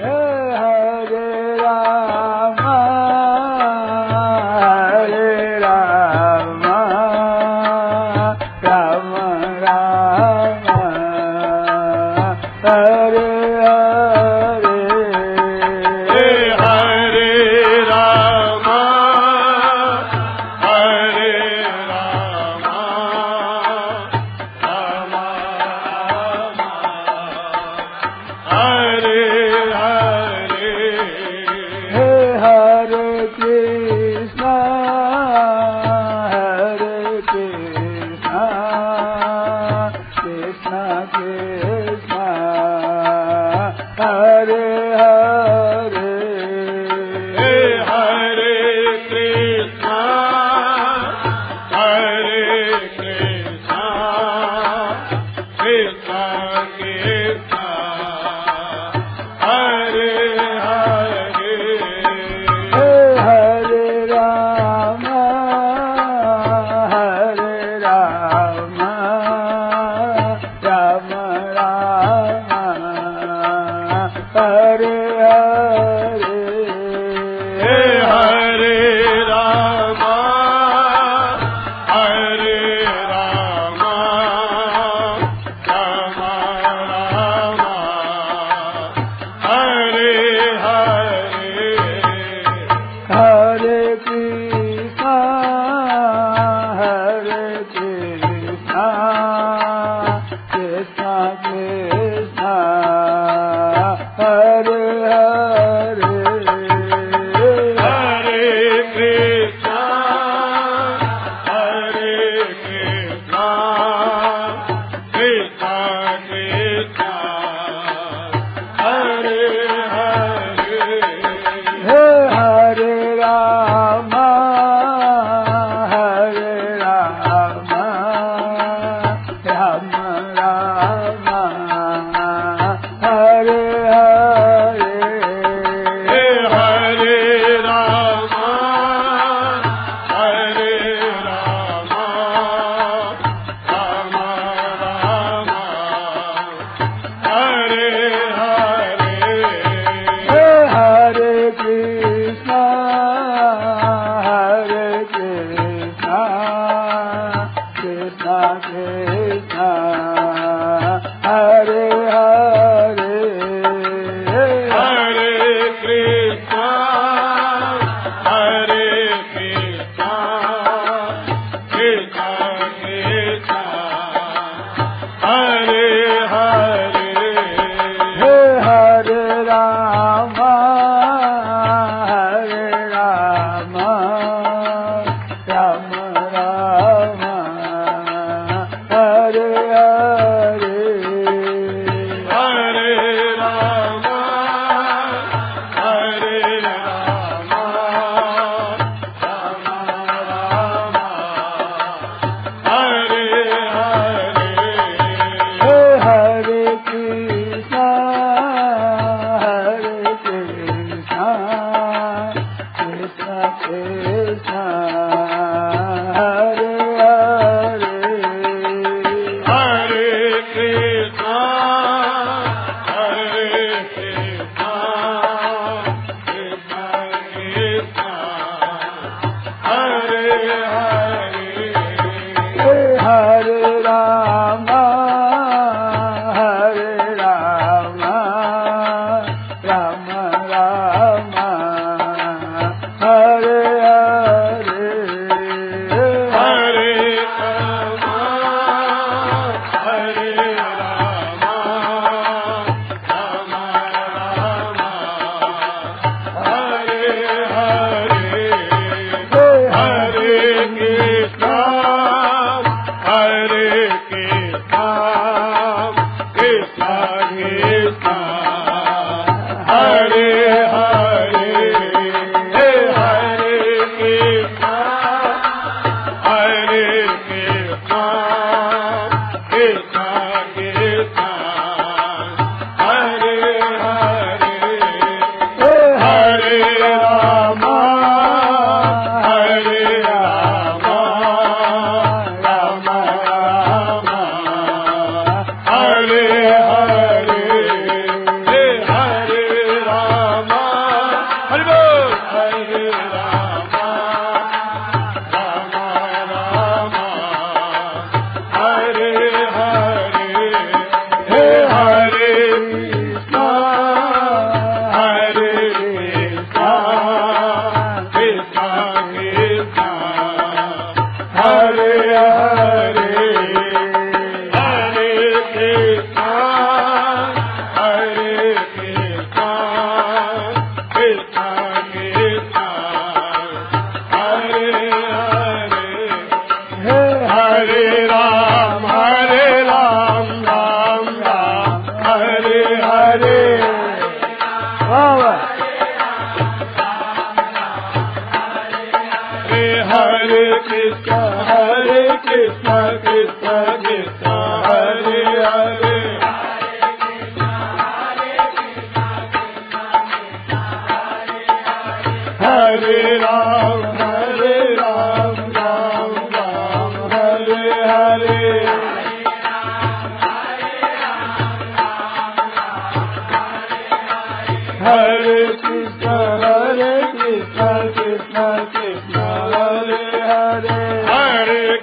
Yeah.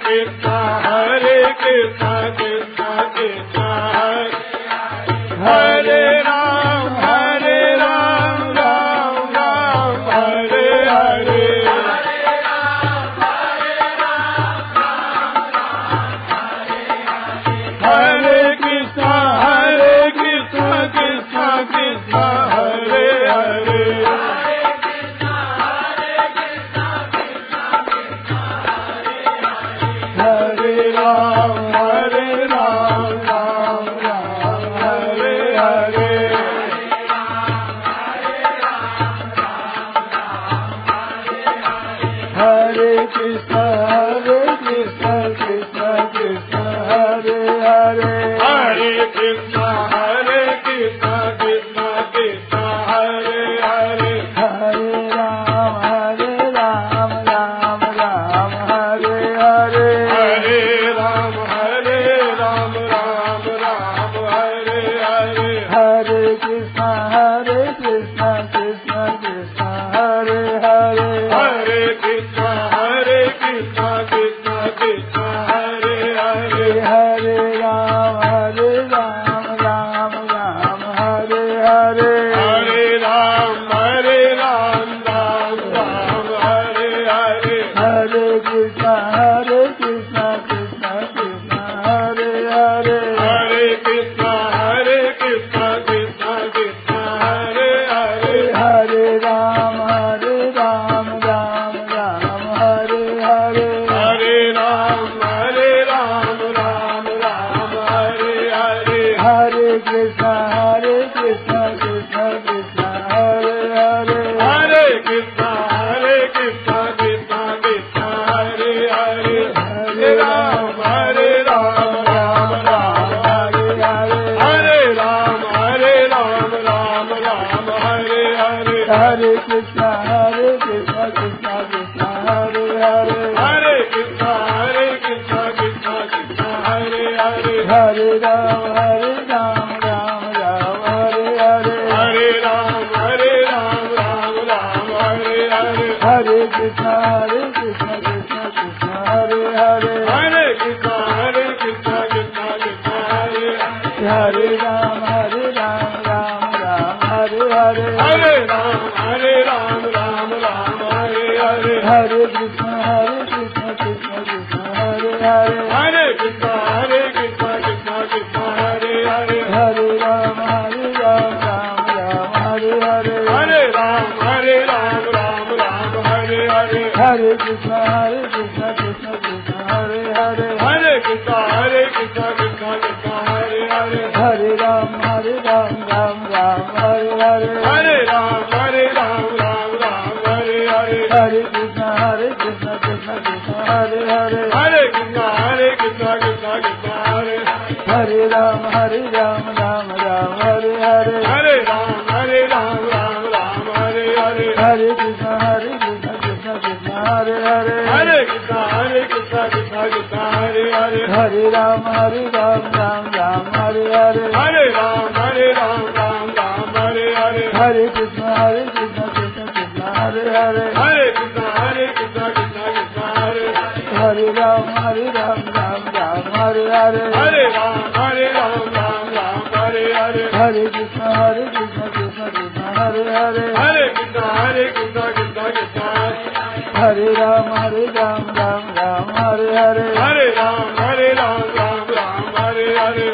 Krishna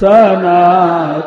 सनातनस्त्वं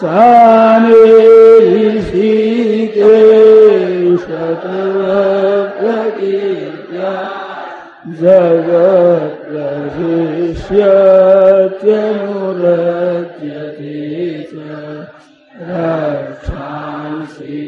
साने ऋषिकेशतवप्रकीर्त्या जगत्प्रशिष्यत्यनुरज्यते च रक्षांसि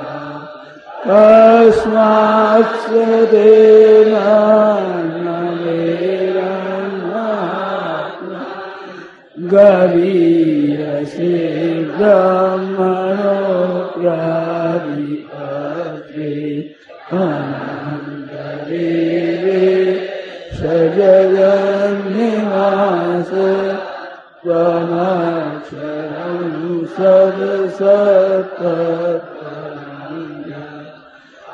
सिद्धसङ्गा कस्मात् तेन गरीयसे ब्रह्मणोऽप्यादिपत्रे अनन्तदेवे सजगन्निवास त्वमक्षरं सदसत्तरम्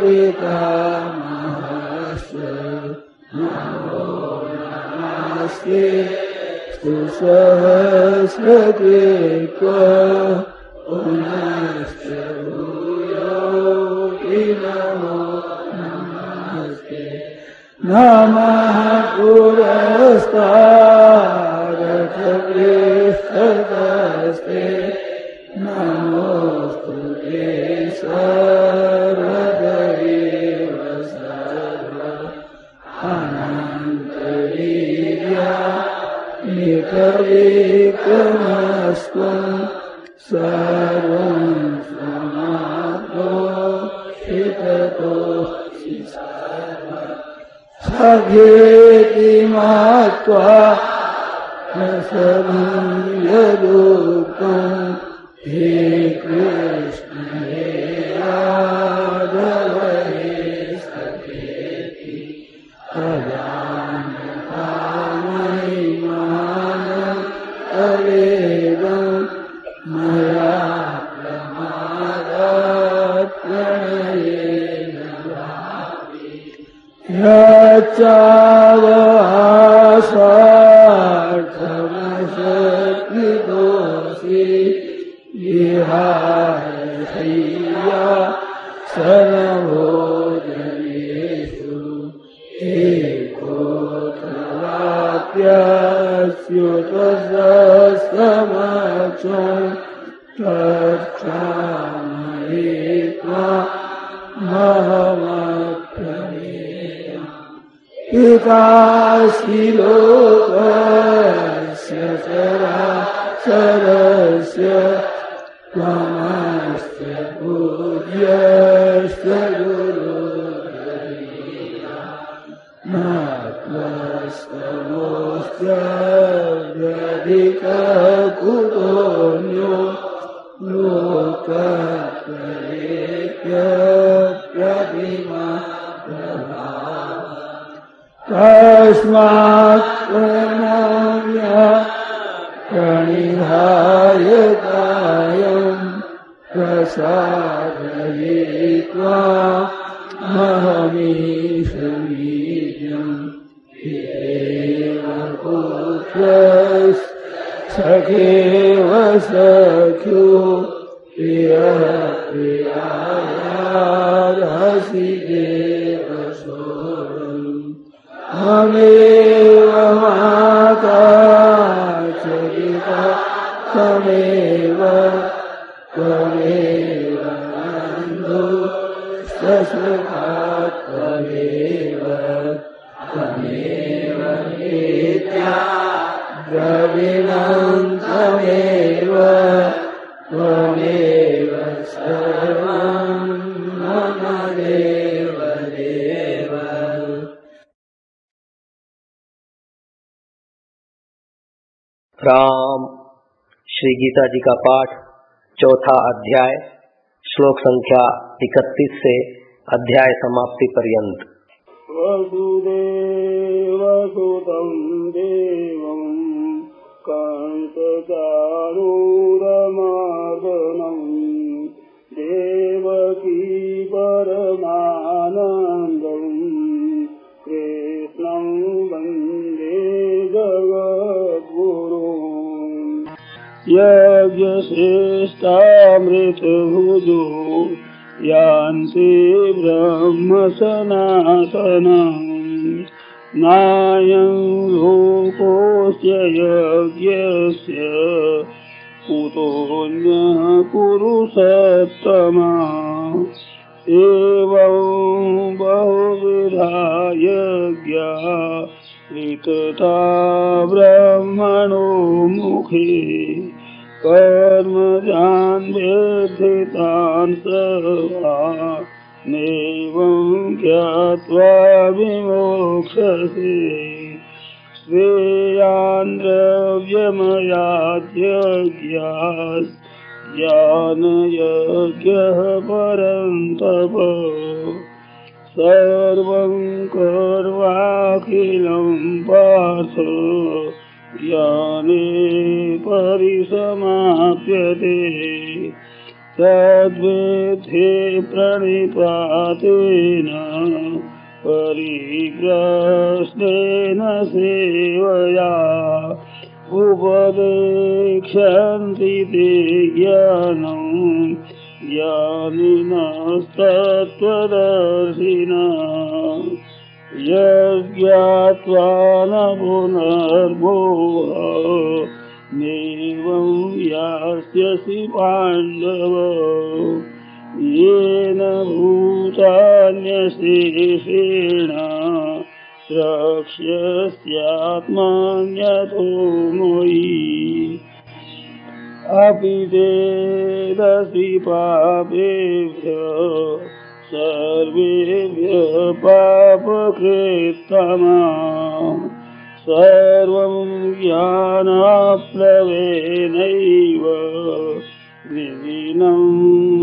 पितामहस्य नमो नमस्ते स्तु मा स् गीता जी का पाठ चौथा अध्याय श्लोक संख्या 31 से अध्याय समाप्ति पर्यंत। ब्रह्मसनातनम् नायं लोकोऽस्य यज्ञस्य कुरु सत्तमा एवं बहुविधा यज्ञा वितता ब्रह्मणो मुखे। कर्मजान् वेद्धितान् सर्वा नैवं ज्ञात्वा विमोक्षसे। श्रेयान् ज्ञानयज्ञः परन्तप सर्वं कर्वाखिलं पार्थ। ज्ञाने परिसमाप्यते। तद्विधि प्रणिपातेन परिप्रश्नेन सेवया उपदेक्षन्ति ते ज्ञानम् ज्ञानिनस्तत्त्वदर्शिना। यज्ञात्वा न पुनर्मोह नैवं यास्यसि पाण्डव येन भूतान्यशेषेण रक्ष्यस्यात्मान्यथो मयि। अपि चेदसि पापेभ्य सर्वेभ्य पापकृत्तमा सर्वं ज्ञानाप्लवेनैव विलीनं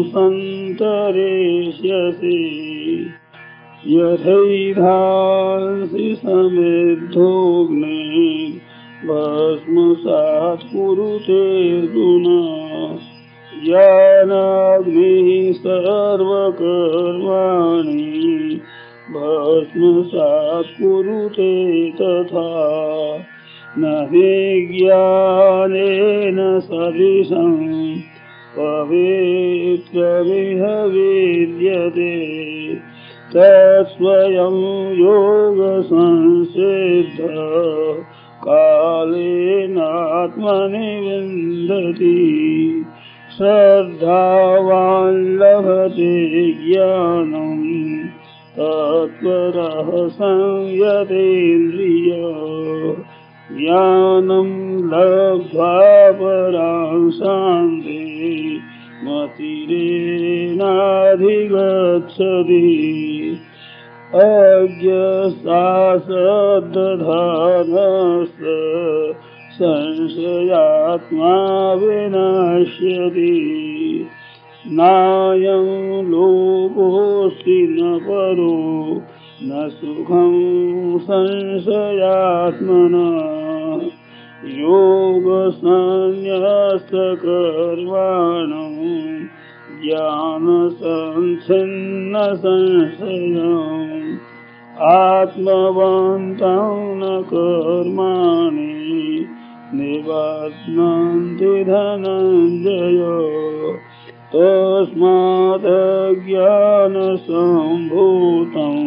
सन्तरिष्यसि। यथैधांसि समिद्धोऽग्ने भस्मसात् कुरुते अर्जुन ज्ञानाग्निः सर्वकर्माणि भस्मसात् कुरुते तथा। न हि ज्ञानेन सदृशम् पवित्रमिह विद्यते। तत्स्वयं योगसंसिद्ध कालेनात्मनि विन्दति श्रद्धावान् लभते ज्ञानम् तत्परः संयतेन्द्रिय ज्ञानं लब्ध्वा परां शान्ति मतिरेनाधिगच्छति अज्ञसासदधानस्य संशयात्मा विनश्यति नायं लोकोऽस्ति न परो न सुखं संशयात्मना। योगसन्न्यस्तकर्माणम् ज्ञानसञ्छिन्न संशयम् आत्मवन्तं न कर्माणि निबध्नन्ति धनञ्जय तस्मादज्ञानसम्भूतम्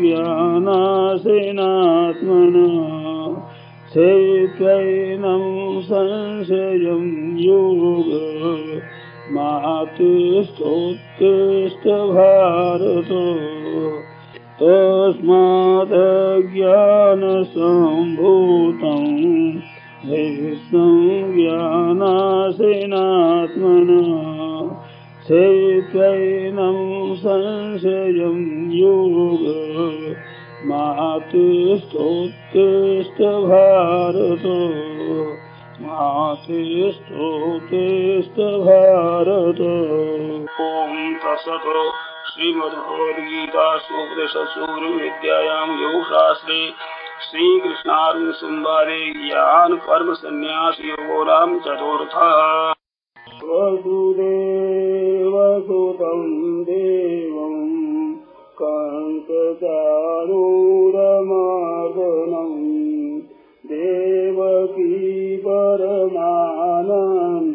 ज्ञानासिनात्मना चैत्वैनं संशयं योग मातिष्ठोत्तिष्ठ भारत तस्मादज्ञानसम्भूतम् ज्ञानासिनात्मना चैत्वैनं संशयं योग मातिष्ठोत्तिष्ठ भारत मातिष्ठोत्तिष्ठ भारत ॐ तत्सत् श्रीमद्भगवद्गीतासु उपदेशसूर्यविद्यायां योगशास्त्रे श्रीकृष्णार्जुनसंवादे ज्ञान कर्म संन्यास योगो नाम चतुर्थः। वसुदेवसुतं देवम् कंसचारूरमार्दनम् देवकी परमानन्दम्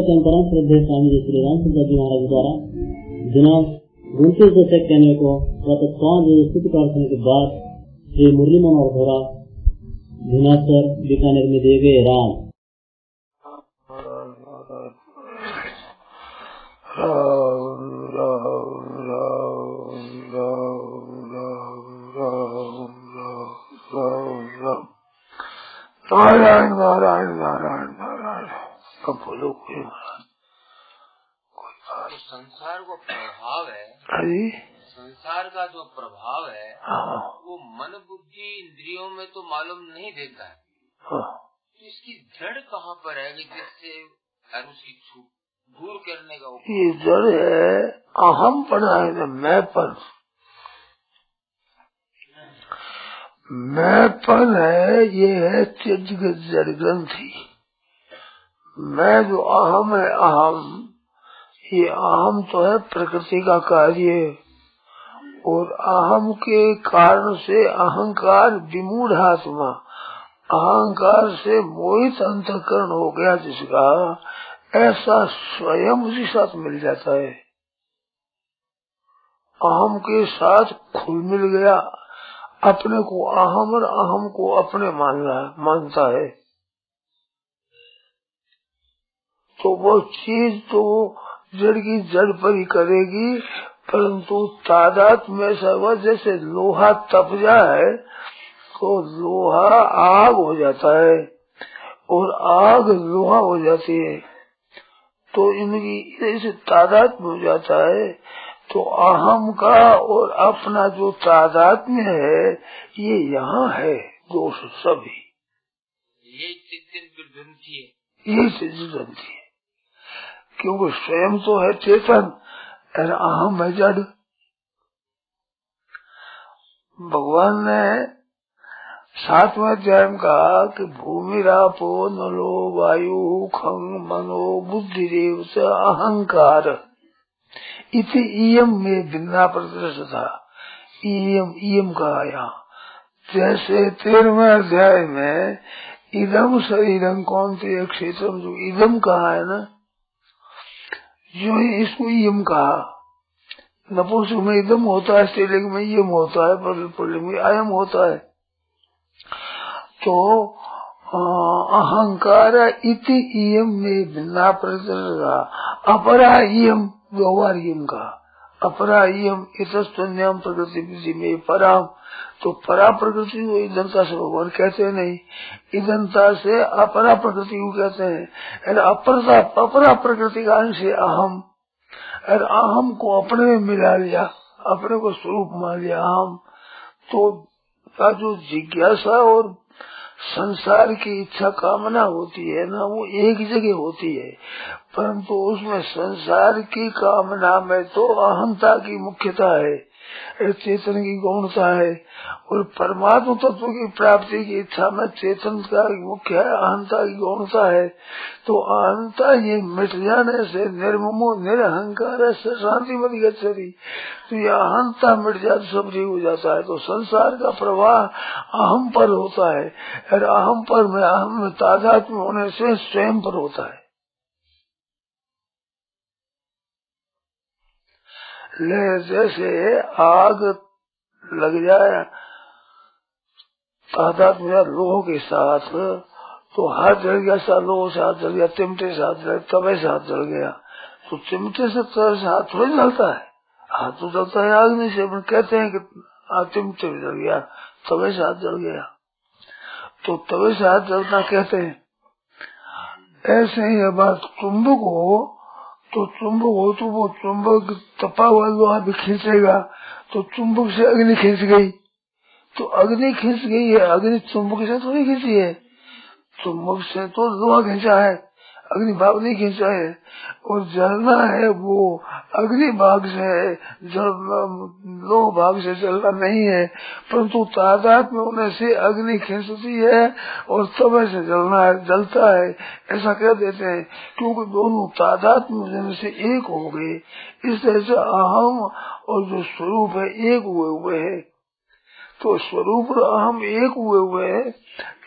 परम श्रद्धे स्वामी जी श्री रामचंद्र जी महाराज द्वारा दिनांक को प्रार्थना के बाद श्री मुरली मनोहर धोरा धिनासर बीकानेर में दिए गए राम। मालूम नहीं देता है। हाँ। तो इसकी जड़ कहाँ पर है कि जिससे उसकी छूट दूर करने का ये जड़ है अहम पना है ना मैं पर। मैं पन है ये है चिजगत जड़ ग्रंथि मैं जो अहम है अहम ये अहम तो है प्रकृति का कार्य। और अहम के कारण से अहंकार विमूढ़ आत्मा। अहंकार से मोहित अंतकरण हो गया जिसका ऐसा स्वयं उसी साथ मिल जाता है। अहम के साथ खुल मिल गया। अपने को अहम और अहम को अपने मान रहा मानता है। तो वो चीज़ तो जड़ की जड़ पर ही करेगी परंतु तादात में हुआ जैसे लोहा तप जाए तो लोहा आग हो जाता है और आग लोहा हो जाती है। तो इनकी इस तादाद में हो जाता है तो अहम का और अपना जो तादाद में है ये यहाँ है दोष सभी। ये चिंतन की ग्रंथि है ये चीज़ बनती है क्योंकि स्वयं तो है चेतन अहम है जड़ भगवान ने सातवें अध्याय में कहा कि भूमि रापो नलो वायु खंग मनो बुद्धि देव से अहंकार। इति इयम में भिन्ना प्रदर्श था इयम इयम कहा यहाँ जैसे तेरहवें अध्याय में इदम शरीरम कौन थे क्षेत्र जो इदम कहा है ना जो ही इसको यम कहा। नपुंसक में एकदम होता है, स्त्रीलिंग में यम होता है पर पुल्लिंग में आयम होता है। तो अहंकार इति यम में भिन्ना रहा। अपरा इयम व्यवहार यम का अपरा इयम इतस्तन्याम प्रकृति विधि में पराम तो परा प्रकृति को ईदनता से भगवान कहते नहीं। ईदनता से अपरा प्रकृति को कहते हैं। अपरता, अपरा प्रकृति का अंश है अहम। और अहम को अपने में मिला लिया, अपने को स्वरूप मान लिया अहम। तो जो जिज्ञासा और संसार की इच्छा कामना होती है ना, वो एक जगह होती है। परंतु उसमें संसार की कामना में तो अहंता की मुख्यता है, चेतन की गौणता है, और परमात्मा तत्व की प्राप्ति की इच्छा में चेतन का मुख्य है, अहंता की गौणता है। तो अहंता ये मिट जाने से निर्ममो, निरहंकार शांति मत गति तो ये अहंता मिट जाती सब ठीक हो जाता है। तो संसार का प्रवाह अहम पर होता है, और अहम पर में अहम में होने से स्वयं पर होता है। ले जैसे आग लग जाए तादाद मेरा लोह के साथ तो हाथ जल गया सा लोह से हाथ जल गया, चिमटे से हाथ जल तवे से हाथ जल गया तो चिमटे से तवे से हाथ थोड़ी जलता है। हाथ तो जलता है अग्नि से अपन कहते हैं कि चिमटे में जल गया, तवे से हाथ जल गया। तो तवे से हाथ जलना कहते हैं। ऐसे ही बात चुंबक हो तो चुंबक हो तो वो चुंबक तपा हुआ लोहा भी खींचेगा तो चुंबक से अग्नि खींच गई। तो अग्नि खींच गई है, अग्नि चुंबक से थोड़ी खींची है। चुंबक से तो लोहा खींचा है। अग्नि नहीं खींचा है, और जलना है वो अग्नि भाग से है जलना लो भाग से जलना नहीं है, परंतु तादाद में होने से अग्नि खींचती है, और समय से जलना है, जलता है। ऐसा कह देते हैं, क्योंकि दोनों तादाद में होने से एक हो गए। इस तरह से अहम और जो स्वरूप है, एक हुए हुए है। तो स्वरूप और अहम एक हुए हुए है,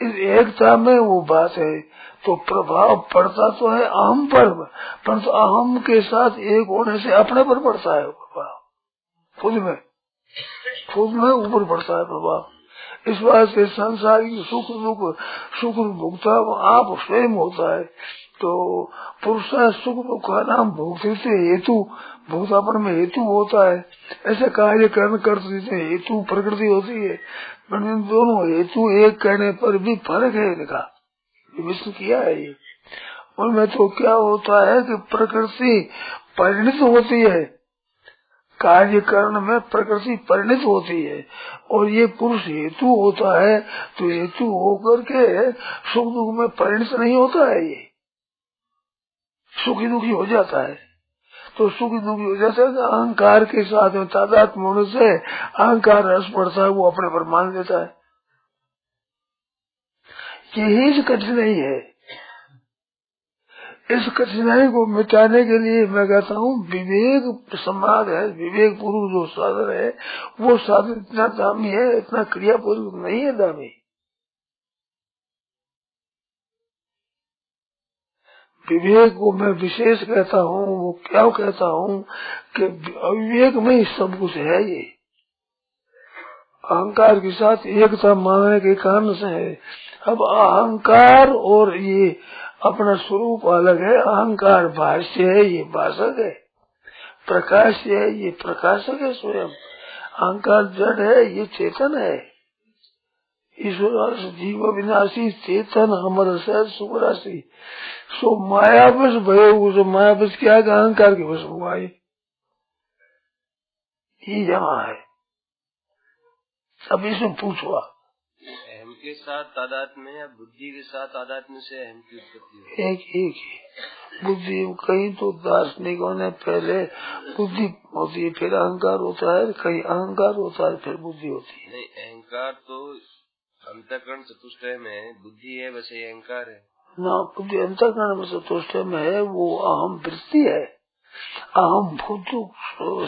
इस एकता में वो बात है। तो प्रभाव पड़ता तो है अहम पर, परंतु अहम के साथ एक होने से अपने पर पड़ता है प्रभाव। खुद में। खुद में ऊपर पड़ता है प्रभाव। इस बात से संसारी सुख दुख, सुख भुगता आप स्वयं होता है। तो पुरुष सुख दुख का नाम भोगते हेतु भोगतापन में हेतु होता है। ऐसे कार्य कर्म करते हेतु प्रकृति होती है। दोनों हेतु एक करने पर भी फ़र्क है इनका। विश्व किया है ये। उनमें तो क्या होता है कि प्रकृति परिणित होती है। कार्य करण में प्रकृति परिणित होती है। और ये पुरुष हेतु होता है तो हेतु होकर के सुख दुख में परिणित नहीं होता है ये। सुखी दुखी हो जाता है। तो सुखी दुखी हो जाता है तो अहंकार के साथ में तादात होने से अहंकार रस पड़ता है, वो अपने पर मान लेता है। यही कठिनाई है। इस कठिनाई को मिटाने के लिए मैं कहता हूँ, विवेक समाज है, विवेक पूर्व जो साधन है, वो साधन इतना दामी है, इतना क्रिया पूर्वक नहीं है दामी। विवेक को मैं विशेष कहता हूँ, वो क्या कहता हूँ कि अविवेक में ही सब कुछ है ये। अहंकार के साथ एकता मानने के कारण से है। अब अहंकार और ये अपना स्वरूप अलग है। अहंकार भाष्य है, ये भाषक है। प्रकाश है, ये प्रकाशक है स्वयं। अहंकार जड़ है, ये चेतन है। ईश्वर जीव विनाशी चेतन, अमर सहज सुराशी सो माया बस भय जो माया बस क्या अहंकार के बस हुआ ये जमा है। अब इसमें पूछो अहम के साथ तादाद में या बुद्धि के साथ तादाद में से अहम की उत्पत्ति एक एक ही। बुद्धि कहीं तो दार्शनिकों ने पहले बुद्धि होती है फिर अहंकार होता है कहीं अहंकार होता है फिर बुद्धि होती है। नहीं अहंकार तो अंतकरण चतुष्ट में बुद्धि है वैसे अहंकार है। ना बुद्धि अंतकरण में चतुष्टय में है वो अहम वृत्ति है। अहम भूत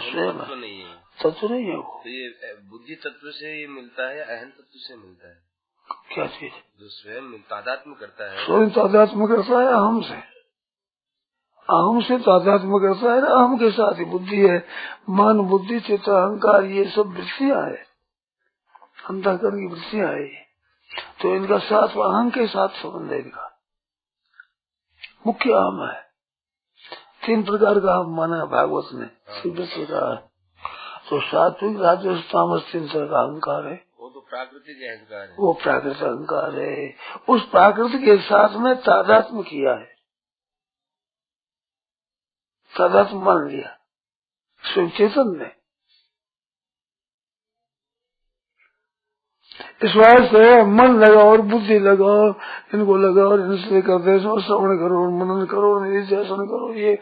स्वयं नहीं तत्व नहीं है वो। तो ये बुद्धि तत्व से ये मिलता है अहम तत्व से मिलता है? क्या चीज़? जो स्वयं तादात्म करता है। स्वयं तादात्म करता है अहम से। अहम से तादात्म करता है अहम के साथ ही बुद्धि है। मन बुद्धि चित्त अहंकार ये सब वृत्तियाँ है। अंतकरण की वृत्तियाँ है तो इनका साथ अहम के साथ संबंध है इनका। मुख्य अहम है। तीन प्रकार का अहम माना है भागवत ने शिव का तो सात्विक राजस्व तामस तीन तरह का अहंकार है। प्राकृतिक अहंकार है। वो प्राकृतिक अहंकार है। उस प्राकृतिक के साथ में तादात्म किया है। तादात्म मान लिया। स्वयं चेतन ने इस वास्ते मन लगाओ और बुद्धि लगाओ इनको लगाओ और इनसे करते श्रवण करो, मनन करो निधिध्यासन करो, ये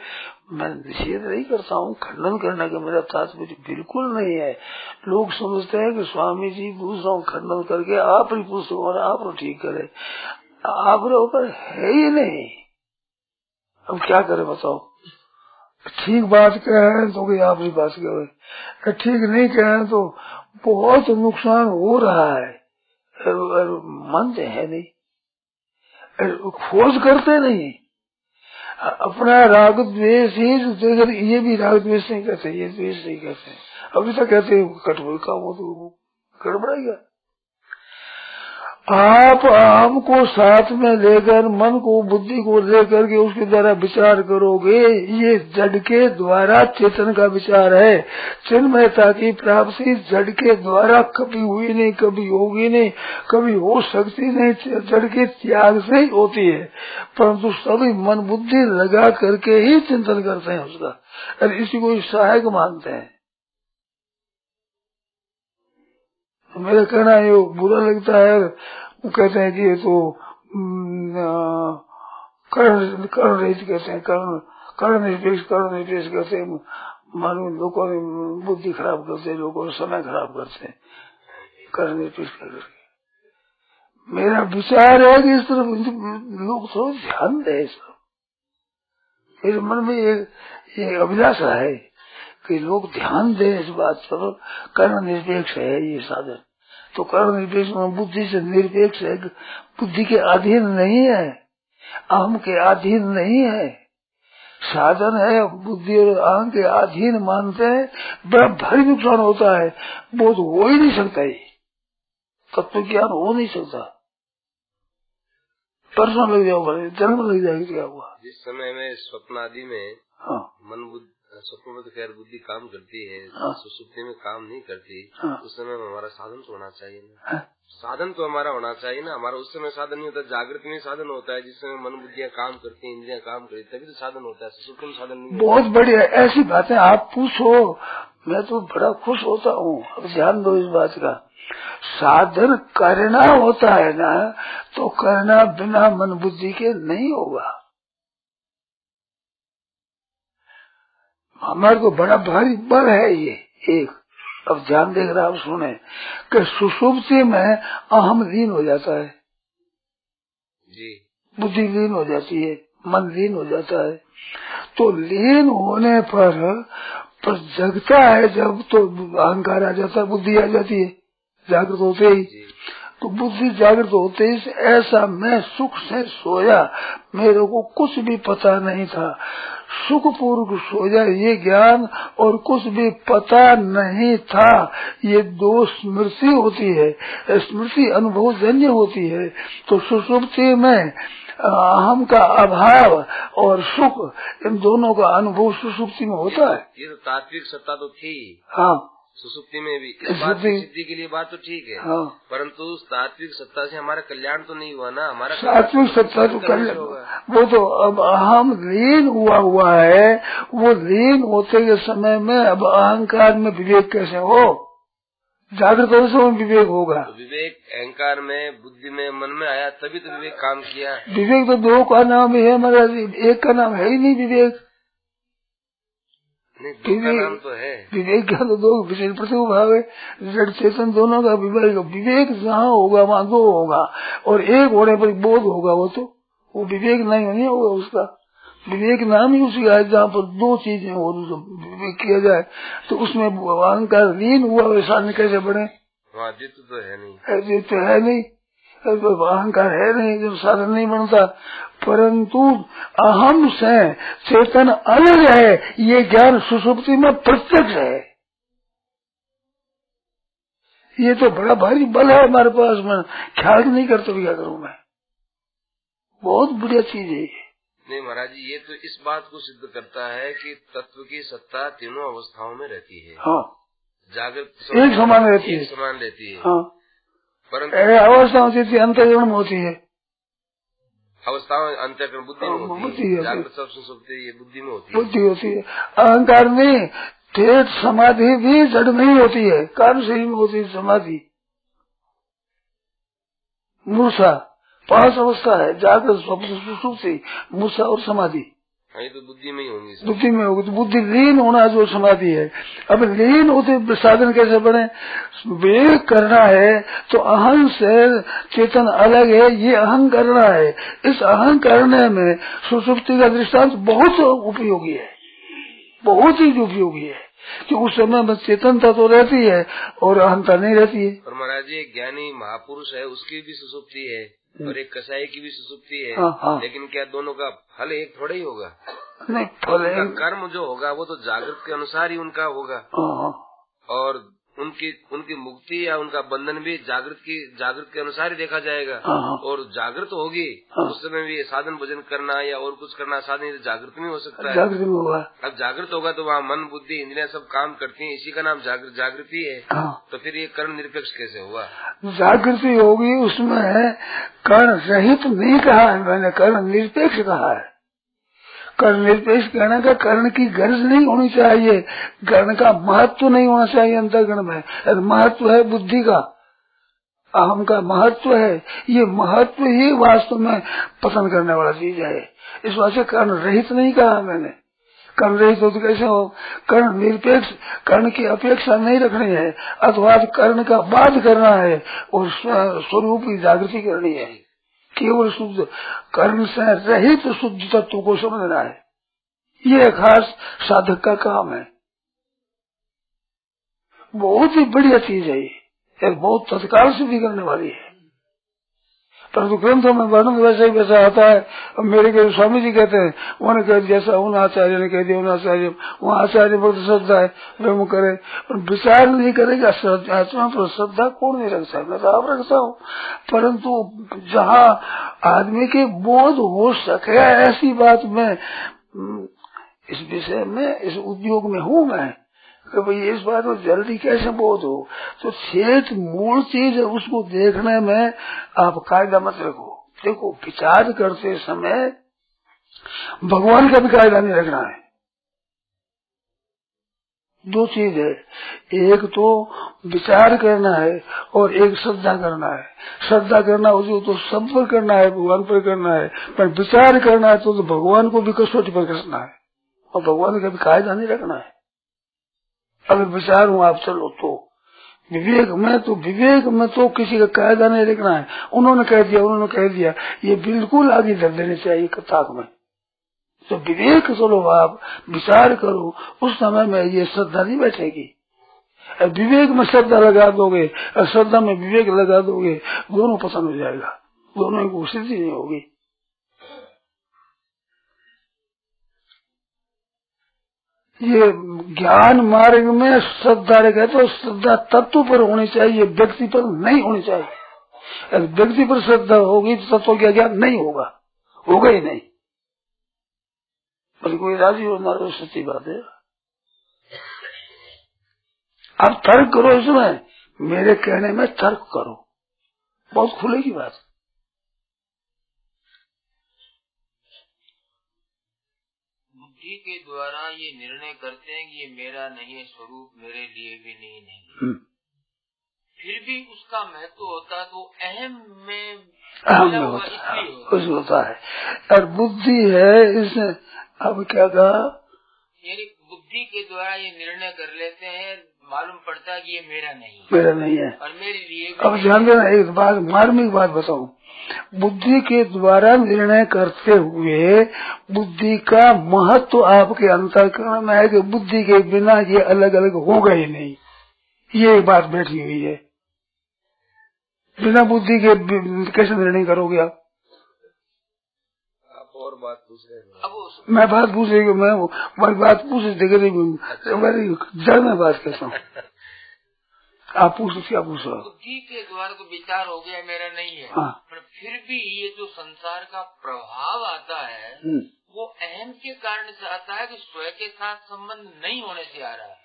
मैं निषेध नहीं करता हूँ, खंडन करने का मेरा तात्पर्य बिल्कुल नहीं है। लोग समझते हैं कि स्वामी जी दूसरों खंडन करके आप ही पुस्तक और आप ठीक करे। आप ऊपर है ही नहीं। अब क्या करे बताओ? ठीक बात कहे तो कोई आप ही बात करे। ठीक नहीं कहे तो बहुत नुकसान हो रहा है। मानते है नहीं। खोज करते नहीं। अपना राग द्वेष ही ये भी राग द्वेष नहीं कहते ये द्वेष नहीं कहते अभी तक कहते कठोर का वो तो गड़बड़ाएगा आप आम को साथ में लेकर, मन को, बुद्धि को लेकर के उसके द्वारा विचार करोगे, ये जड़ के द्वारा चेतन का विचार है। चिन्मयता की प्राप्ति जड़ के द्वारा कभी हुई नहीं, कभी होगी नहीं, कभी हो सकती नहीं, जड़ के त्याग से ही होती है। परंतु सभी मन बुद्धि लगा करके ही चिंतन करते हैं उसका। और इसी को सहायक मानते हैं। मेरा कहना ये बुरा लगता है, वो कहते हैं कि ये तो कर्ण कर्ण रहित कहते हैं, कर्ण कर्ण निरपेक्ष कर्ण निरपेक्ष कहते हैं मालूम लोगों ने बुद्धि खराब करते हैं लोगों समय खराब करते हैं कर्ण निरपेक्ष करके मेरा विचार है कि इस तरफ़ लोग थोड़ा ध्यान दे सब मेरे मन में एक ये अभिलाषा है। कि लोग ध्यान दें इस बात पर। कर्ण निरपेक्ष है ये साधन। तो कर्ण निरपेक्ष बुद्धि से निरपेक्ष है। बुद्धि के अधीन नहीं है। अहम के अधीन नहीं है। साधन है। बुद्धि और अहम के अधीन मानते हैं। बड़ा भारी नुकसान होता है। वो तो हो ही नहीं सकता ही तत्व ज्ञान हो नहीं सकता। परसों लग जाओ जन्म लग जाएगा क्या हुआ? जिस समय में स्वप्न आदि में हाँ। मन बुद्धि स्वप्न में तो खैर बुद्धि काम करती है हाँ। सुसुप्ति में काम नहीं करती हाँ। उस समय हमारा साधन तो होना चाहिए ना। हाँ। साधन तो हमारा होना चाहिए ना। हमारा उस समय साधन नहीं होता जागृत में साधन होता है जिस समय मन बुद्धियाँ काम करती है इंद्रियाँ काम करती तभी तो साधन होता है। सुसुप्ति में साधन नहीं बहुत बढ़िया ऐसी बातें आप पूछो मैं तो बड़ा खुश होता हूँ। अब ध्यान दो इस बात का। साधन करना होता है ना तो करना बिना मन बुद्धि के नहीं होगा। हमारे को बड़ा भारी बल है ये एक। अब ध्यान देकर आप सुने। कि सुसुप्ति में अहम लीन हो जाता है। जी। बुद्धि लीन हो जाती है मन लीन हो जाता है। तो लीन होने पर पर जगता है जब तो अहंकार आ जाता है बुद्धि आ जाती है। जागृत होते ही। तो बुद्धि जागृत होते ही ऐसा मैं सुख से सोया मेरे को कुछ भी पता नहीं था। सुख पूर्वक सो जाए ये ज्ञान और कुछ भी पता नहीं था। ये दो स्मृति होती है स्मृति अनुभव जन्य होती है। तो सुसुप्ति में अहम का अभाव और सुख इन दोनों का अनुभव सुसुप्ति में होता है। ये तो तात्विक सत्ता तो थी। हाँ। सुसुप्ति में भी। इस बात की सिद्धि के लिए बात तो ठीक है। हाँ। परंतु उस तात्विक सत्ता से हमारा कल्याण तो नहीं हुआ ना। हमारा सात्विक सत्ता तो कर वो तो अब अहम लीन हुआ हुआ है। वो लीन होते के समय में अब अहंकार में विवेक कैसे हो? जागृत अवस्था में विवेक होगा। तो विवेक अहंकार में बुद्धि में मन में आया तभी तो विवेक काम किया। विवेक तो दो का नाम ही है महाराज एक का नाम है ही नहीं विवेक। विवेक- तो विवेक का तो दो विशेष प्रतिभा भाव है। जड़ चेतन दोनों का विवेक विवेक जहाँ होगा वहाँ दो होगा। और एक होने पर बोध होगा वो तो। वो विवेक नहीं नहीं होगा उसका। विवेक नाम ही उसी का है जहाँ पर दो चीज़ें हो तो विवेक किया जाए। तो उसमें अहंकार लीन हुआ वैसा कैसे बढ़े तो है नहीं। तो है नहीं। अहंकार है नहीं जो साधन नहीं बनता। परंतु अहम से चेतन अलग है ये ज्ञान सुसुप्ति में प्रत्यक्ष है। ये तो बड़ा भारी बल है हमारे पास में। ख्याल नहीं करते भी क्या करूँ मैं। बहुत बढ़िया चीज़ है ये। नहीं महाराज जी ये तो इस बात को सिद्ध करता है कि तत्व की सत्ता तीनों अवस्थाओं में रहती है। हाँ। जागृत एक समान रहती है। समान रहती है। हाँ। परंतु ए, अवस्था होती थी अंतरण में होती है। अवस्थाओं अंतर्करण बुद्धि में हाँ, होती है। है। जागृत सुसुप्ति ये बुद्धि में होती है। बुद्धि होती है। अहंकार में ठेठ समाधि भी जड़ नहीं होती है। कार्य शरीर में होती है समाधि। मूर्छा पाँच अवस्था है जागृत स्वप्न सुसुप्ति मूर्छा और समाधि। हाँ, तो बुद्धि में ही होंगी बुद्धि में होगी तो बुद्धि लीन होना जो समाधि है। अब लीन होते साधन कैसे बने? विवेक करना है तो अहं से चेतन अलग है ये अहं करना है। इस अहं करने में सुसुप्ति का दृष्टांत बहुत उपयोगी है। बहुत ही उपयोगी है कि उस समय में चेतनता तो रहती है और अहंता नहीं रहती है। और महाराज जी ज्ञानी महापुरुष है उसकी भी सुसुप्ति है। और एक कसाई की भी सुसुप्ति है हाँ, हाँ। लेकिन क्या दोनों का फल एक थोड़ा ही होगा नहीं फल कर्म जो होगा वो तो जागृत के अनुसार ही उनका होगा हाँ। और उनकी उनकी मुक्ति या उनका बंधन भी जागृत की जागृत के अनुसार ही देखा जाएगा। हाँ, हाँ। और जागृत होगी। हाँ। उस समय भी साधन भोजन करना या और कुछ करना साधन जागृत में हो सकता है। जागृत में हुआ अब जागृत होगा तो वहाँ मन बुद्धि इंद्रिया सब काम करती है इसी का नाम जागृत जागृति है तो फिर ये कर्ण निरपेक्ष कैसे हुआ? जागृति होगी उसमें कर्ण रहित नहीं कहा है मैंने कर्ण निरपेक्ष कहा है। कर्ण निरपेक्ष कहने का कर्ण की गर्ज नहीं होनी चाहिए। कर्ण का महत्व तो नहीं होना चाहिए अंतर्गण में। और महत्व है बुद्धि का, अहम का महत्व है, ये महत्व ही वास्तव में पसंद करने वाला चीज़ है। इस वजह से कर्ण रहित नहीं कहा मैंने। कर्ण रहित हो तो कैसे हो? कर्ण निरपेक्ष, कर्ण की अपेक्षा नहीं रखनी है। अथवा कर्ण का बाध करना है और स्वरूप की जागृति करनी है। केवल शुद्ध कर्म से रहित तो शुद्ध तत्व को समझना है। ये खास साधक का काम है। बहुत ही बढ़िया चीज़ है ये। एक बहुत तत्काल से बिगड़ने वाली है। परंतु ग्रंथों में वर्णन वैसा ही वैसा आता है। और मेरे के स्वामी जी कहते हैं उन्होंने कह जैसा उन आचार्य ने कह दिया उन आचार्य वहाँ आचार्य पर श्रद्धा है वे करे विचार नहीं करेगा आत्मा पर श्रद्धा कौन नहीं है मैं तो आप रखता हूँ। परंतु जहाँ आदमी के बोध हो सके ऐसी बात में हम्म, इस विषय में इस उद्योग में हूँ मैं कि भाई इस बात में जल्दी कैसे बोध हो? तो ठेठ मूल चीज़ उसको देखने में आप कायदा मत रखो। देखो विचार करते समय भगवान का भी कायदा नहीं रखना है। दो चीज़ है। एक तो विचार करना है और एक श्रद्धा करना है। श्रद्धा करना हो जो तो सब पर करना है भगवान पर करना है। पर विचार करना है तो, तो भगवान को भी कसौटी पर करना है। और भगवान का भी कायदा नहीं रखना है। अगर विचार हूँ, आप चलो तो। विवेक, में तो विवेक, में तो किसी का कायदा नहीं रखना है। उन्होंने कह दिया, उन्होंने कह दिया, ये बिल्कुल आगे धर देने चाहिए कताक में। तो विवेक, चलो आप विचार करो, उस समय में ये श्रद्धा नहीं बैठेगी। विवेक में श्रद्धा लगा दोगे श्रद्धा में विवेक लगा दोगे, दोनों पसंद हो जाएगा। दोनों की स्थिति नहीं होगी। ये ज्ञान मार्ग में श्रद्धा रखे तो श्रद्धा तत्व पर होनी चाहिए, व्यक्ति पर नहीं होनी चाहिए। व्यक्ति पर श्रद्धा होगी तो तत्व का ज्ञान नहीं होगा होगा ही नहीं। बल्कि कोई राज़ी हो, मारो सच्ची बात है। आप तर्क करो इसमें, मेरे कहने में तर्क करो। बहुत खुलेगी बात। बुद्धि के द्वारा ये निर्णय करते हैं कि ये मेरा नहीं है स्वरूप मेरे लिए भी नहीं नहीं। हम्म। फिर भी उसका महत्व होता है तो अहम में अहम में होता है कुछ होता है। और बुद्धि है इसने अब क्या कहा यानी बुद्धि के द्वारा ये निर्णय कर लेते हैं मालूम पड़ता है कि ये मेरा नहीं है। मेरा नहीं है। और मेरे लिए अब ध्यान देना एक बात मार्मिक बात बताऊँ। बुद्धि के द्वारा निर्णय करते हुए बुद्धि का महत्व आपके अंतरकरण में है कि बुद्धि के बिना ये अलग अलग होगा ही नहीं। ये एक बात बैठी हुई है। बिना बुद्धि के कैसे निर्णय करोगे आप? आप और बात पूछ। रहे मैं बात पूछ रही हूँ मैं बात पूछ रही थी मेरी जड़ में बात करता हूँ। आप पूछो क्या पूछो बुद्धि के द्वारा तो विचार हो गया मेरा नहीं है। हाँ। पर फिर भी ये जो संसार का प्रभाव आता है हम्म। वो अहम के कारण से आता है कि स्वयं के साथ संबंध नहीं होने से आ रहा है।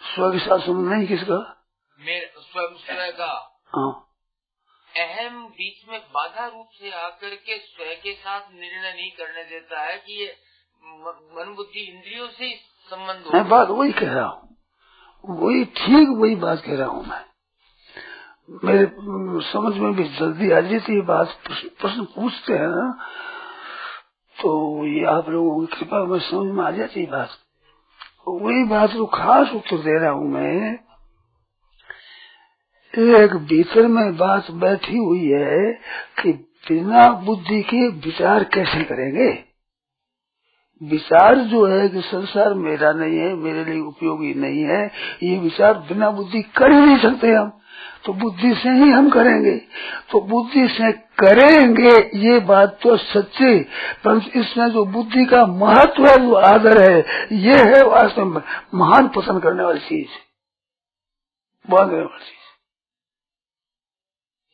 स्व के साथ संबंध नहीं किसका? मेरे स्वयं स्वयं का। हाँ। अहम बीच में बाधा रूप से आकर के स्वयं के साथ निर्णय नहीं करने देता है कि ये मन बुद्धि इंद्रियों से संबंध मैं हो। बात वही कह रहा हूँ। वही ठीक वही बात कह रहा हूँ मैं। मेरे, समझ में भी जल्दी आ जाती है बात प्रश्न पूछते हैं ना तो ये आप लोगों की कृपा में समझ में आ जाती है बात। वही बात को खास उत्तर दे रहा हूँ मैं। एक भीतर में बात बैठी हुई है कि बिना बुद्धि के विचार कैसे करेंगे? विचार जो है कि संसार मेरा नहीं है, मेरे लिए उपयोगी नहीं है, ये विचार बिना बुद्धि कर ही नहीं सकते हम। तो बुद्धि से ही हम करेंगे। तो बुद्धि से करेंगे, ये बात तो सच्ची। परंतु इसमें जो बुद्धि का महत्व है, जो आदर है, ये है वास्तव में महान पसंद करने वाली चीज़। बहुत वाली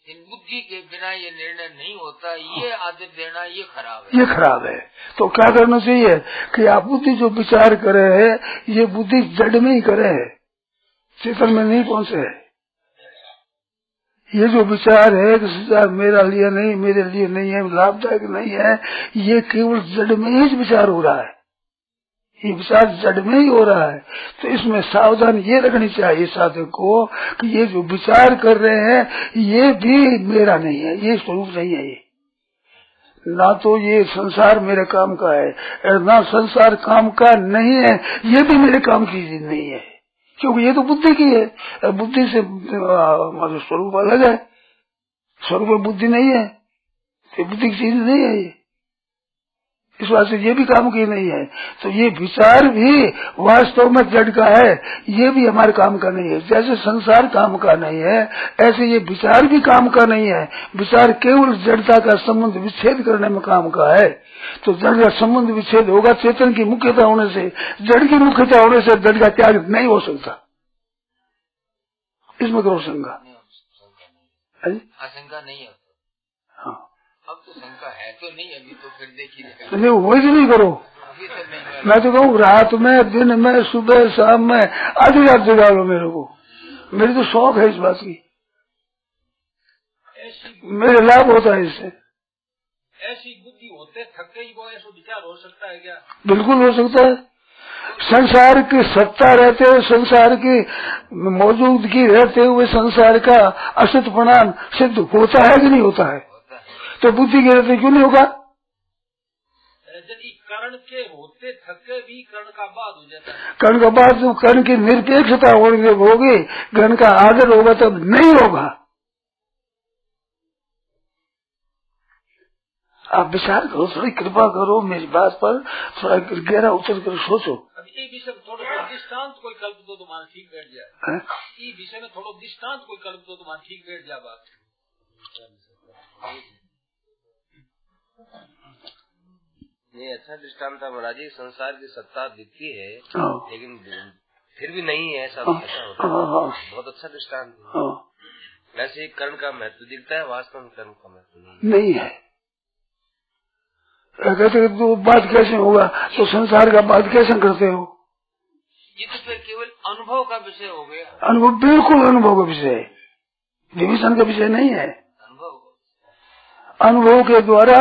इन बुद्धि के बिना ये निर्णय नहीं होता ये आदर देना ये खराब है। ये खराब है। तो क्या करना चाहिए कि आप बुद्धि जो विचार करे है ये बुद्धि जड़ में ही करे है चेतन में नहीं पहुँचे है। ये जो विचार है कि मेरा लिए नहीं मेरे लिए नहीं है लाभदायक नहीं है ये केवल जड़ में ही विचार हो रहा है। ये विचार जड़ में ही हो रहा है। तो इसमें सावधान ये रखनी चाहिए साधक को कि ये जो विचार कर रहे हैं, ये भी मेरा नहीं है, ये स्वरूप नहीं है ये। ना तो ये संसार मेरे काम का है ना संसार काम का नहीं है, ये भी मेरे काम की चीज़ नहीं है। क्योंकि ये तो बुद्धि की है बुद्धि से मतलब स्वरूप अलग है। स्वरूप बुद्धि नहीं है बुद्धि की चीज़ नहीं है ये। इस बात से ये भी काम की नहीं है। तो ये विचार भी वास्तव में जड़ का है। ये भी हमारे काम का नहीं है। जैसे संसार काम का नहीं है ऐसे ये विचार भी काम का नहीं है। विचार केवल जड़ता का संबंध विच्छेद करने में काम का है। तो जड़ का संबंध विच्छेद होगा चेतन की मुख्यता होने से जड़ की मुख्यता होने से जड़ का त्याग नहीं हो सकता। इसमें करो शंका आशंका नहीं है। हाँ। अब तो शंका है तो नहीं अभी तो फिर देखिए। तो नहीं वही नहीं करो। मैं तो कहूँ रात में दिन में सुबह शाम में आधी रात जगा लो मेरे को। मेरी तो शौक है इस बात की। मेरे लाभ होता है इससे। ऐसी बुद्धि होते थके ही वो ऐसा विचार हो सकता है क्या? बिल्कुल हो सकता है। संसार की सत्ता रहते हुए संसार की मौजूदगी रहते हुए संसार का असत प्रणाम सिद्ध होता है कि नहीं होता है? तो बुद्धि के रहते क्यों नहीं होगा? यदि कर्ण के होते थके भी कर्ण का बाद हो जाता है। कर्ण का बाद जो कर्ण की निरपेक्षता होगी होगी कर्ण का आदर होगा तब नहीं होगा। आप विचार करो थोड़ी कृपा करो मेरी बात पर थोड़ा गहरा उतर कर सोचो। अब ये विषय में थोड़ा सा दृष्टांत कोई कल्प दो तो मान ठीक बैठ जाए। ये विषय में थोड़ा दृष्टांत कोई कल्प दो तो मान ठीक बैठ जाए बात। नहीं अच्छा दृष्टांत था महाराज जी संसार की सत्ता दिखती है लेकिन फिर भी नहीं है ऐसा ऐसा होता बहुत अच्छा दृष्टांत है हाँ, वैसे ही कर्ण का महत्व दिखता है वास्तव में कर्ण का महत्व नहीं नहीं है। कहते हैं, तो बात कैसे होगा तो संसार का बात कैसे करते हो? ये तो फिर केवल अनुभव का विषय हो गया। अनुभव बिल्कुल अनुभव का विषय है। विभीषण का विषय नहीं है। अनुभव के द्वारा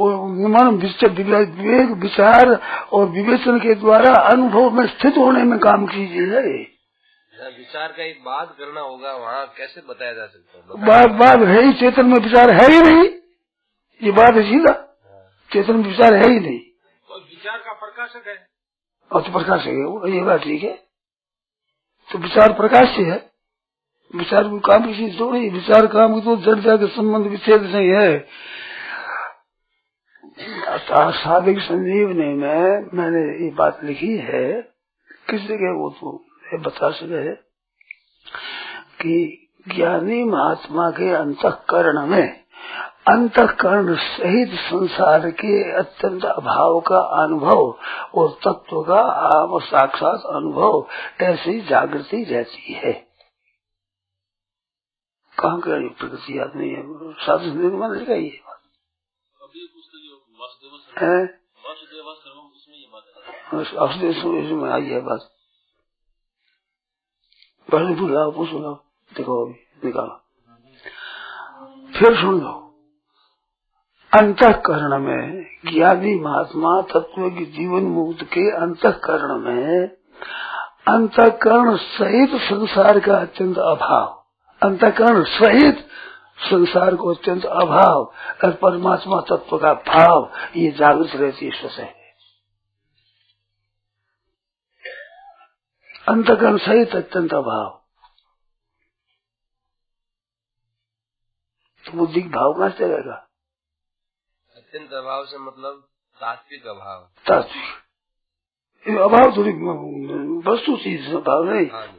मन विवेक विचार और विवेचन के द्वारा अनुभव में स्थित होने में काम कीजिए। है विचार का एक बात करना होगा वहाँ कैसे बताया जा सकता है? बात बात है ही चेतन में विचार है ही नहीं। ये बात है सीधा। चेतन में विचार है ही नहीं। और विचार का प्रकाशक है। और तो प्रकाश है ये बात ठीक है। तो विचार प्रकाश से है। विचार को काम की चीज़ थोड़ी विचार काम की तो जड़ता के संबंध विच्छेद नहीं है। अतः साधक संजीवनी में, मैंने ये बात लिखी है। किस जगह वो तो बता सके कि ज्ञानी महात्मा के अंतकरण में, अंतकरण सहित संसार के अत्यंत अभाव का अनुभव और तत्व का, आम साक्षात अनुभव, ऐसी जागृति रहती है। कहाँ का ये प्रकृति याद नहीं है। साधु संदेह में लिखा ये बात। है? औषधि आई है बात। पहले बुलाओ पूछ देखो अभी, निकालो। फिर सुन लो। अंतकरण में ज्ञानी महात्मा तत्व की जीवन मुक्त के अंतकरण में अंतकरण सहित संसार का अत्यंत अभाव। अंतकरण सहित संसार को अत्यंत अभाव और परमात्मा तत्व का भाव ये जागृत रहती है स्वतः अंतकरण सहित अत्यंत अभाव। तो बुद्धि भाव कहाँ से रहेगा? अत्यंत अभाव से मतलब तात्विक अभाव। तात्विक। अभाव थोड़ी वस्तु चीज़ से अभाव नहीं। हाँ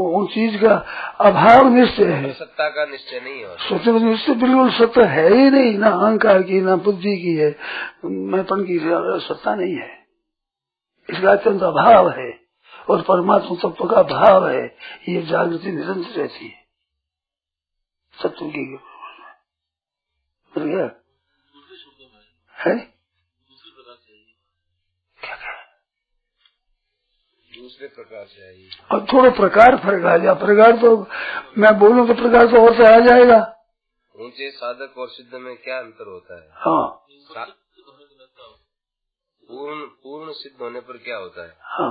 उन चीज़ का अभाव निश्चय है। सत्ता का निश्चय नहीं है सत्य निश्चय बिल्कुल सत्य है ही नहीं ना अहंकार की ना बुद्धि की है। मैंपन की सत्ता नहीं है। इसका अत्यंत अभाव है और परमात्मा तत्व का भाव है। ये जागृति निरंतर रहती है। तत्व की है? दूसरे प्रकार से आई और थोड़ा प्रकार फ़र्क आ गया। प्रकार तो मैं बोलूँ तो प्रकार तो और से आ जाएगा। ऊँचे साधक और सिद्ध में क्या अंतर होता है? हाँ। पूर्ण पूर्ण सिद्ध होने पर क्या होता है? हाँ।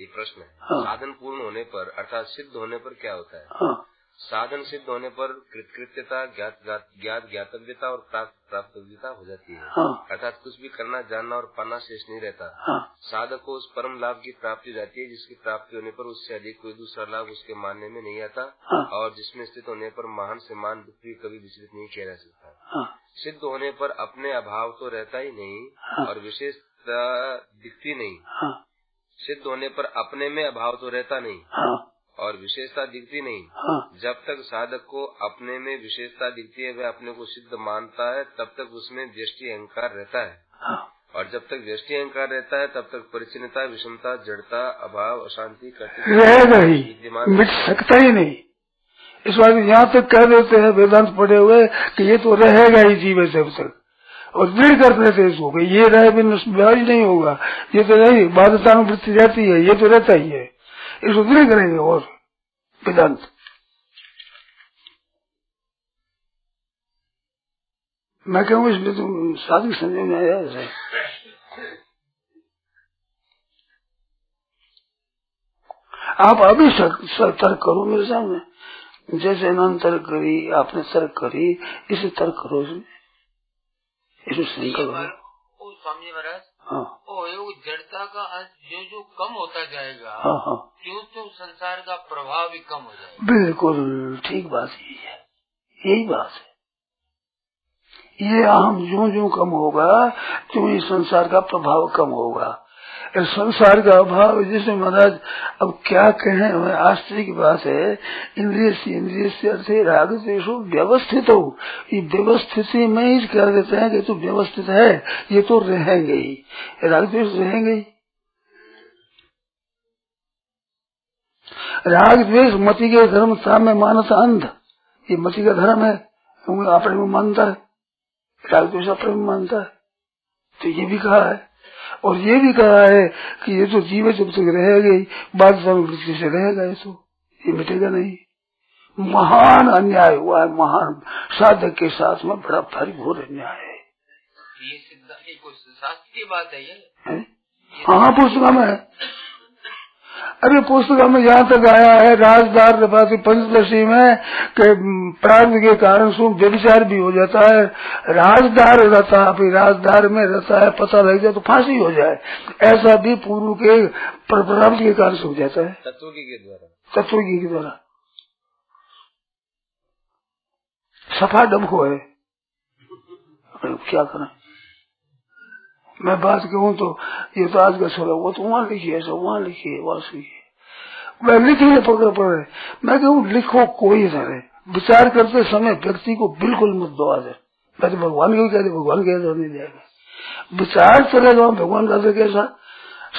ये प्रश्न है। हाँ। साधन पूर्ण होने पर अर्थात सिद्ध होने पर क्या होता है? हाँ। साधन सिद्ध होने पर कृतकृत्यता ज्ञात ज्ञात ज्ञात ज्ञातव्यता और प्राप्त प्राप्तव्यता हो जाती है। हाँ। अर्थात कुछ भी करना जानना और पाना शेष नहीं रहता। हाँ। साधक को उस परम लाभ की प्राप्ति हो जाती है जिसकी प्राप्ति होने पर उससे अधिक कोई दूसरा लाभ उसके मानने में नहीं आता हाँ। और जिसमें स्थित होने पर महान से मान दुख भी कभी विचलित नहीं किया जा सकता। हाँ। सिद्ध होने पर अपने अभाव तो रहता ही नहीं हाँ। और विशेषता दिखती नहीं। सिद्ध होने पर अपने में अभाव तो रहता नहीं। और विशेषता दिखती नहीं। हाँ। जब तक साधक को अपने में विशेषता दिखती है वह अपने को सिद्ध मानता है तब तक उसमें व्यष्टि अहंकार रहता है। हाँ। और जब तक व्यष्टि अहंकार रहता है तब तक परिचिनता विषमता जड़ता अभाव अशांति रहेगा ही मिट सकता ही नहीं। इस बात यहाँ तक कह देते हैं वेदांत पढ़े हुए कि ये तो रहेगा ही जीवन जब तक और दृढ़ कर देते इसको कि ये रहे बिन नहीं होगा। ये तो नहीं बाध्यतानुवृत्ति रहती है ये तो रहता ही है। इसको दृढ़ करेंगे और वेदांत मैं कहूँ इसमें तुम साधक समझ में आया ऐसा आप अभी तर्क करो मेरे सामने जैसे इन्होंने तर्क करी आपने तर्क करी इसे तर्क करो इसमें इसमें करो ओ स्वामी महाराज हाँ। जड़ता का अंश जो जो कम होता जाएगा हाँ हाँ। क्यों क्यों संसार का प्रभाव भी कम हो जाएगा। बिल्कुल ठीक बात यही है। यही बात है। ये अहम जो जो कम होगा तो ये संसार का प्रभाव कम होगा। संसार का अभाव जिसमें महाराज, अब क्या कहें हमें आश्चर्य की बात है। इंद्रिय से इंद्रिय से अर्थ राग देशो व्यवस्थित। हो ये व्यवस्थिति में ही कह देते हैं कि तू व्यवस्थित है, ये तो रहेंगे ही। राग द्वेष रहेंगे ही। राग द्वेष मति के धर्म साम्य मानस अंध। ये मति का धर्म है। अपने में मानता है। राग द्वेष अपने में मानता है। तो ये भी कहा है। और ये भी कहा है कि ये जो जीव जब तक रह गई बाद मृत्यु से रहेगा ये तो ये मिटेगा नहीं। महान अन्याय हुआ है महान साधक के साथ में बड़ा भारी घोर अन्याय है। ये सिद्धांत ये कोई शास्त्र की बात है ये? हैं? हाँ पुस्तक में। है अरे पुस्तक में यहाँ तक आया है राजदार रपाती पंचदशी में कि प्रार्थ के कारण सुख व्यभिचार भी हो जाता है। राजदार रहता है फिर राजदार में रहता है पता लग जाए तो फांसी हो जाए। ऐसा भी पूर्व के प्रार्थ के कारण से हो जाता है। तत्व के द्वारा। तत्व के द्वारा। सफ़ा डबको है क्या करें? मैं बात कहूँ तो ये तो आज का छोड़ा वो तो वहाँ लिखी सब वहाँ लिखी है, वहाँ है। मैं लिखी है पकड़ पड़े मैं कहूँ, लिखो कोई रहे विचार करते समय व्यक्ति को बिल्कुल मत दो। आज मैं तो भगवान को कहते भगवान कह दो नहीं जाएगा। विचार चलेगा वहाँ भगवान का तो कैसा?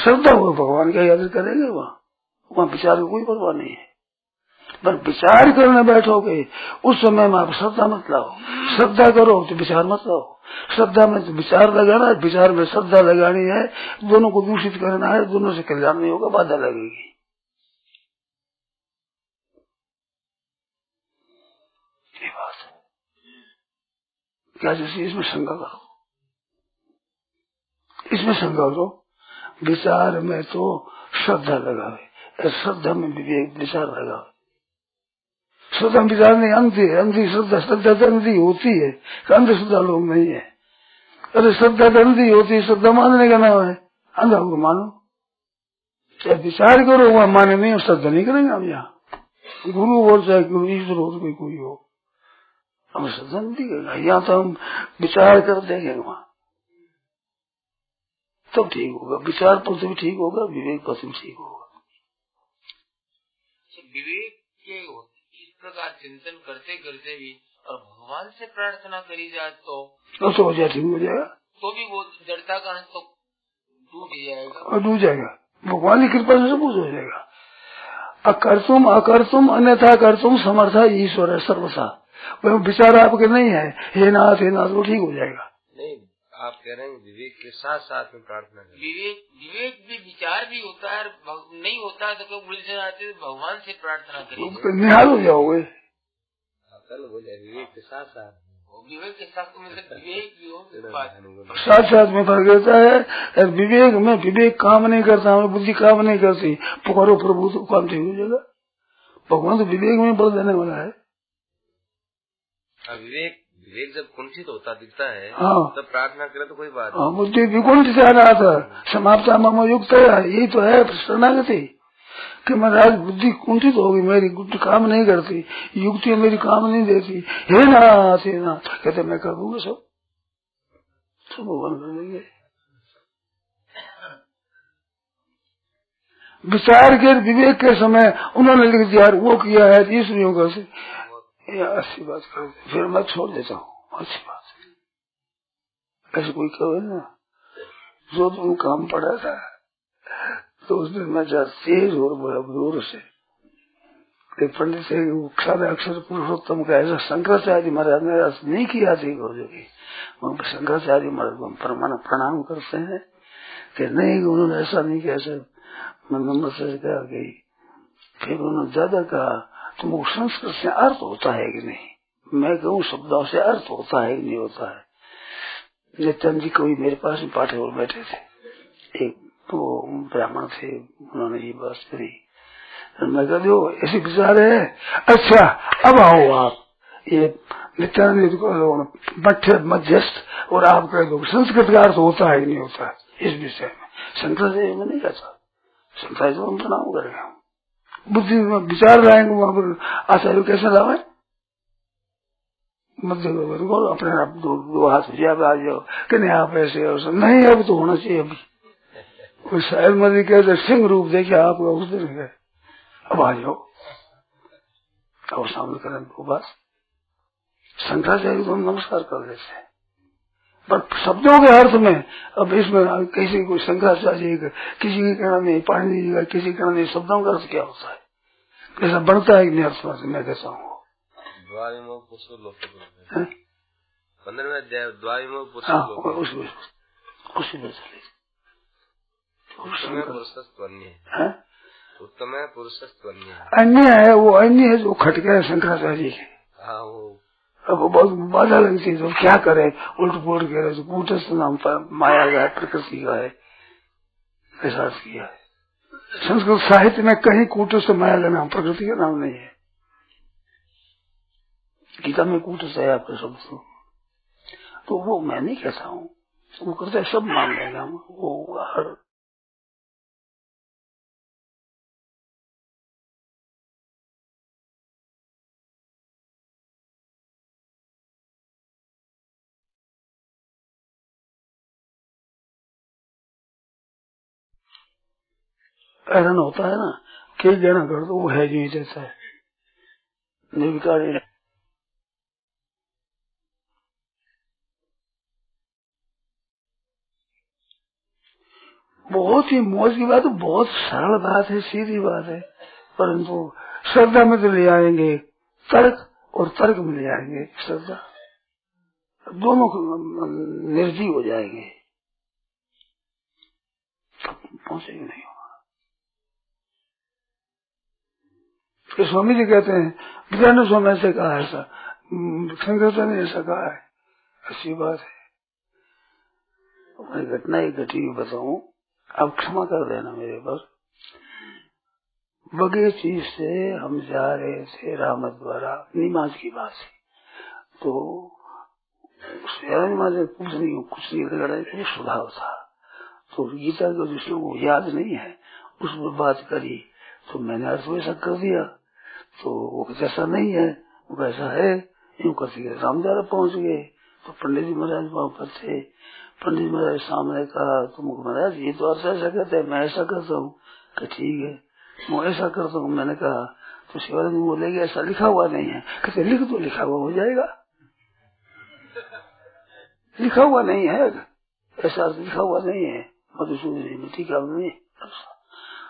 श्रद्धा हो भगवान का याद करेंगे वहाँ। वहाँ विचार की कोई परवाह नहीं है। पर विचार करने बैठोगे, उस समय में आप श्रद्धा मत लाओ। श्रद्धा करो तो विचार मत लाओ। श्रद्धा में तो विचार लगाना है, विचार में श्रद्धा लगानी है। दोनों को दूषित करना है, दोनों से कल्याण नहीं होगा, बाधा लगेगी। बात है। क्या जैसे इसमें शंका करो। इसमें शंका करो, विचार में तो श्रद्धा लगावे श्रद्धा में विवेक, विचार लगावे श्रद्धा विचार नहीं, अंधी है, अंधी श्रद्धा श्रद्धा तो अंधी होती है, अंध श्रद्धा लोग नहीं है। अरे श्रद्धा तो अंधी होती है, श्रद्धा मानने का नाम है। अंधा को मानो। चाहे विचार करो, वहाँ माने नहीं श्रद्धा नहीं करेंगे हम यहाँ। गुरु हो चाहे गुरु, ईश्वर हो कोई कोई हो। हम श्रद्धा नहीं करेंगे यहाँ तो हम विचार कर देंगे वहाँ। तब ठीक होगा। विचार पर भी ठीक होगा, विवेक पर भी ठीक होगा। विवेक के इस प्रकार चिंतन करते करते भी और भगवान से प्रार्थना करी जाए तो तो हो जाए ठीक हो जाएगा। तो भी वो जड़ता का अंश तो डूब जाएगा। और डूब जाएगा। भगवान की कृपा से सब कुछ हो जाएगा। अकर्तुम अकर्तुम अन्यथा कर तुम समर्था ईश्वर है सर्वसा। वह विचार आपके नहीं है। हे नाथ हे नाथ वो ठीक हो जाएगा। आप कह रहे हैं विवेक के साथ साथ में प्रार्थना करें। विवेक विवेक भी विचार भी होता है नहीं होता है तो कब उलझन आते तो भगवान से प्रार्थना करेंगे तो निहाल हो जाओगे। कल बोले विवेक के साथ साथ विवेक के साथ मतलब विवेक भी हो साथ साथ में फ़र्क रहता है विवेक में विवेक काम नहीं करता हमें बुद्धि काम नहीं करती। पुकारो प्रभु तो काम ठीक हो जाएगा। भगवान तो विवेक में बल देने वाला है। हाँ, विवेक विवेक जब कुंठित होता दिखता है हाँ। तब प्रार्थना करे तो कोई बात हाँ बुद्धि विकुंठ से आ रहा था। समाप्त युक्त यही तो है शरणागति। कि महाराज बुद्धि कुंठित होगी मेरी काम नहीं करती युक्ति मेरी काम नहीं देती। हे नाथ हे नाथ। कहते मैं कर दूँगा सब। सब भगवान कर देंगे। विचार के विवेक के समय उन्होंने लिख दिया वो किया है तीसरी का से। ये अच्छी बात कर फिर मैं छोड़ देता हूँ। अच्छी बात ऐसे कोई कहे ना, जो तुम काम पड़ा था तो उस दिन मैं जब तेज और बड़ा ज़ोर से पंडित से सारे अक्षर पुरुषोत्तम का ऐसा शंकराचार्य महाराज ने ऐसा नहीं किया थी गुरु की उनके शंकराचार्य महाराज को प्रमाण प्रणाम करते हैं, कि नहीं, उन्होंने ऐसा नहीं किया, ऐसा मैं नंबर से कहा गई फिर उन्होंने ज़्यादा कहा तुमको संस्कृत से अर्थ होता है कि नहीं? मैं कहूँ शब्दों से अर्थ होता है कि नहीं होता है? नित्यान जी कभी मेरे पास में पाठे और बैठे थे। एक तो ब्राह्मण थे, उन्होंने ये बात करी मैं कह दो ऐसे विचार है? अच्छा अब आओ आप। ये नित्यानंद बट्ठे मध्यस्थ और आप कह दो संस्कृत का अर्थ होता है कि नहीं होता है? इस विषय में। शंकर जी में नहीं कहता शंकर जी हम प्रणाम करेंगे बुद्धि में विचार लाएँगे वहाँ पर आचार्य कैसे लावे? मध्य अपने आप दो, दो हाथ आ जाओ कि नहीं आप ऐसे हो नहीं अब तो होना चाहिए अभी। कोई शायद मध्य कहते सिंह रूप देखे आपका उस दिन है अब आ जाओ। अब सामने करें बस शंकराचार्य को हम नमस्कार कर देते हैं। शब्दों के अर्थ में अब इसमें किसी को शंकराचार्य किसी के कहना नहीं पाणी जी का किसी कहना नहीं शब्दों का अर्थ क्या होता है? कैसा बढ़ता है नहीं अर्थ मैं कहता हूँ? उत्तम पुरुषस्थ अन्य है वो अन्य है जो खटके है शंकराचार्य के हाँ वो अब बहुत बाधा लगती है तो क्या करे? उल्ट पुलट कह रहे कूटस्थ नाम पर माया का प्रकृति का है ऐसा किया है। संस्कृत साहित्य में कहीं कूटस्थ माया का नाम प्रकृति का नाम नहीं है। गीता में कूटस्थ है आपके शब्द तो वो मैं नहीं कहता हूँ, वो करते सब मान लेगा, वो हर ऐसा होता है ना कई जन कर दो वो है जो जैसा है। निर्विकारी बहुत ही मौज की बात बहुत सरल बात है, सीधी बात है। परंतु श्रद्धा में तो ले आएँगे, तर्क और तर्क में ले आएँगे श्रद्धा। दोनों निर्जीव हो जाएँगे। पहुँचेंगे नहीं। तो स्वामी जी कहते हैं विद्यानंद स्वामी ऐसे कहा ऐसा। शंकर ने ऐसा कहा है। अच्छी बात है। मैं घटना एक घटी हुई बताऊ। अब क्षमा कर देना मेरे पर। बगीची से हम जा रहे थे राम द्वारा। निमाज की बात तो निमाज कुछ नहीं कुछ नहीं लड़ाई स्वभाव था। तो गीता का जो श्लोक याद नहीं है। उस पर बात करी। तो मैंने अर्थ वैसा कर दिया। तो वो जैसा नहीं है। वो कैसा है? यूँ करके रामद्वारा पहुँच गए। तो पंडित जी महाराज वहाँ पर थे। पंडित महाराज सामने कहा, तुम महाराज, ये तो अर्थ ऐसा कहते हैं, मैं ऐसा करता हूँ। ठीक है, मैं ऐसा करता हूँ। मैंने कहा तो शिवानंद बोलेगी, ऐसा लिखा हुआ नहीं है। कहते, लिख तो लिखा हुआ हो जाएगा। लिखा हुआ नहीं है? ऐसा लिखा हुआ नहीं है। मधुसूदन ठीक है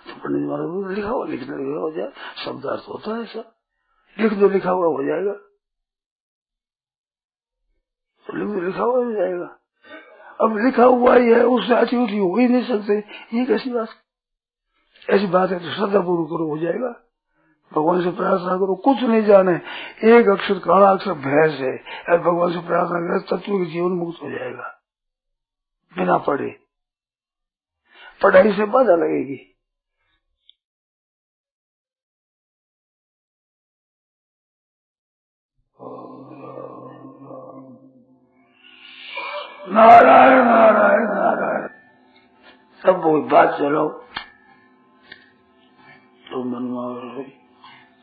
तो पंडित महाराज लिखा हुआ, लिखने लिखा हो जाए। शब्द अर्थ होता है ऐसा। लिख दो, लिखा हुआ हो जाएगा। तो लिख दो, लिखा हुआ हो जाएगा। अब लिखा हुआ ही है उससे अचूती हो ही नहीं सकते। ये कैसी बात? ऐसी बात है तो श्रद्धा पूर्व करो, हो जाएगा। भगवान से प्रार्थना करो, कुछ नहीं जाने। एक अक्षर, काला अक्षर भैंस है। भगवान से प्रार्थना करे, तत्व के जीवन मुक्त हो जाएगा। बिना पढ़े। पढ़ाई से बाधा लगेगी। नारायण नारायण नारायण। सब वो बात चलो। तो मनमोहन